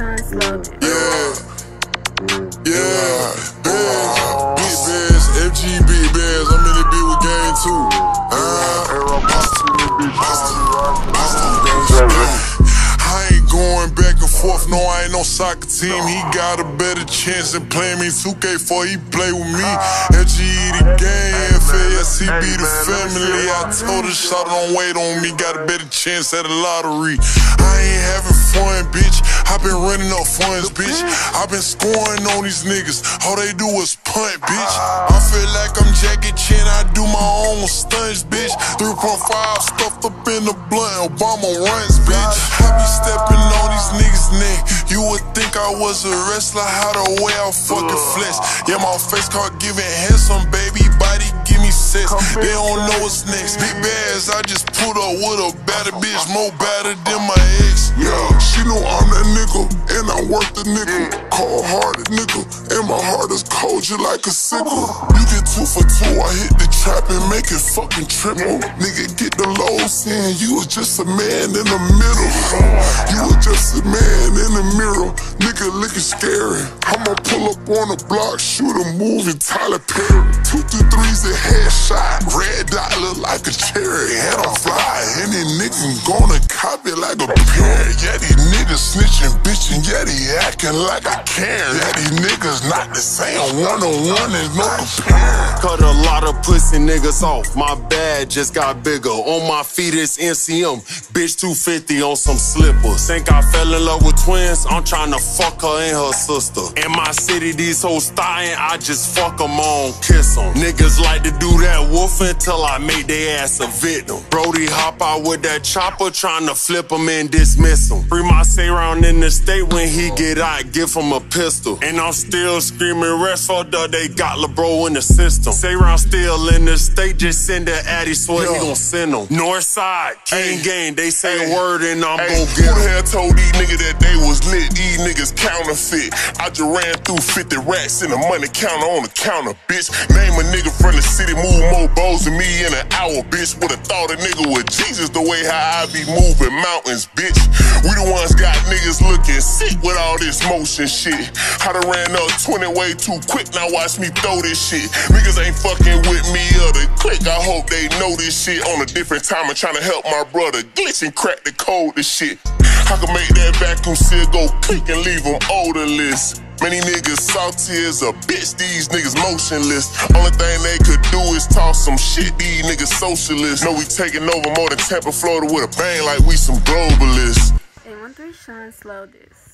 Yeah. Yeah. FG. I'm in the with I ain't going back and forth, no, I ain't no soccer team. He got a better chance than playing me 2K before he play with me. Game, FASCB the family. I told her, shot don't wait on me, got a better chance at the lottery. I ain't having fun, bitch. i been running up funds, bitch. i been scoring on these niggas. All they do is punt, bitch. I feel like I'm Jackie Chan, I do my own stunts, bitch. 3.5 stuffed up in the blunt, Obama runs, bitch. I be stepping on these niggas' neck. You would think I was a wrestler, how the way I fucking flex. Yeah, my face card giving handsome, baby. Body give me sex. They don't know what's next. Big bags, I just put up with a better bitch, more better than my ex. Yeah, she know I'm that nigga, and I work the nigga. Cold hearted nigga, and my heart is cold, you like a sickle. You get two for two, I hit the trap and make it fucking triple. Nigga, get the low saying you was just a man in the middle. You was just a man in the mirror. Nigga looking scary. I'ma pull up on the block, shoot a movie, Tyler Perry. Two through threes a headshot. Red dot look like a cherry. Head on fly. Any nigga gonna copy like a parent. Yeah, these niggas snitching, bitching. Yeah, they acting like I care. Yeah, these niggas not the same. One on one is no comparing. Cut a lot of pussy niggas off. My bad just got bigger. On my feet is NCM. Bitch 250 on some slippers. Think I fell in love with twins? I'm trying to fuck her and her sister. In my city, these hoes dying. I just fuck them on, kiss them. Niggas like to do that woofing till I make their ass a victim. Brody hop out with that chopper, trying to flip him and dismiss him. Free my say round in the state when he get out, give him a pistol. And I'm still screaming, rest for the they got LeBro in the system. Say round still in the state, just send that Addy, swear he gon' send him. North side, King Hey. Gang, they say Hey. a word and I'm Hey, gon' who get the 'em. hell told these niggas that they was lit? These niggas counterfeit. I just ran through 50 racks in a money counter on the counter, bitch. Name a nigga from the city, move more bows than me in an hour, bitch. Would've thought a nigga was Jesus the way how I be moving mountains, bitch. We the ones got niggas looking sick with all this motion shit. I done ran up 20 way too quick, now watch me throw this shit. Niggas ain't fucking with me or the click. I hope they know this shit on a different time. I'm trying to help my brother glitch and crack the code to shit. I can make that vacuum seal go click and leave them odorless. Many niggas salty as a bitch, these niggas motionless. Only thing they could do is talk some shit, these niggas socialists. Know we taking over more than Tampa, Florida with a bang like we some globalists. 813 Shonn Slow this.